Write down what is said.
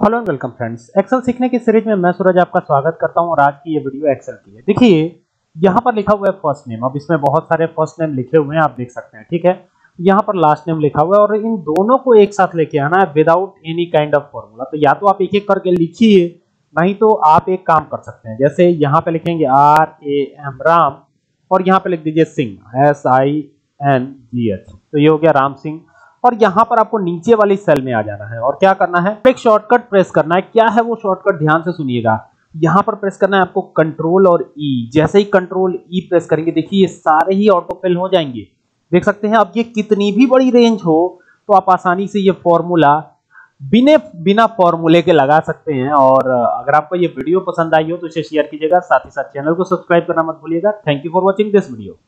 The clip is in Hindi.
Hello and welcome friends Excel सीखने की सीरीज़ में मैं सूरज आपका स्वागत करता हूँ और आज की ये वीडियो एक्सेल की है। देखिए, यहाँ पर लिखा हुआ है फ़र्स्ट नेम अब इसमें बहुत सारे फ़र्स्ट नेम लिखे हुए हैं, आप देख सकते हैं, ठीक है? यहाँ पर लास्ट नेम लिखा हुआ है और इन दोनों को एक साथ लेके आना है without any kind of formula तो या तो आप एक एक करके लिखिए, नहीं तो आप एक काम कर सकते हैं। जैसे यहाँ पे लिखेंगे आर ए एम राम, और यहाँ पे लिख दीजिए Singh S I N G H तो ये हो गया राम सिंह और यहाँ पर आपको नीचे वाली सेल में आ जाना है। और क्या करना है? एक शॉर्टकट प्रेस करना है। क्या है वो शॉर्टकट ध्यान से सुनिएगा। यहाँ पर प्रेस करना है आपको कंट्रोल और ई e. जैसे ही कंट्रोल ई e प्रेस करेंगे, देखिए ये सारे ही ऑटो फिल हो जाएँगे। देख सकते हैं, अब ये कितनी भी बड़ी रेंज हो तो आप आसानी से ये फॉर्मूला बिना बिना फॉर्मूले के लगा सकते हैं। और अगर आपको ये वीडियो पसंद आई हो तो इसे शेयर कीजिएगा। साथ ही साथ चैनल को सब्सक्राइब करना मत भूलिएगा। Thank you for watching this video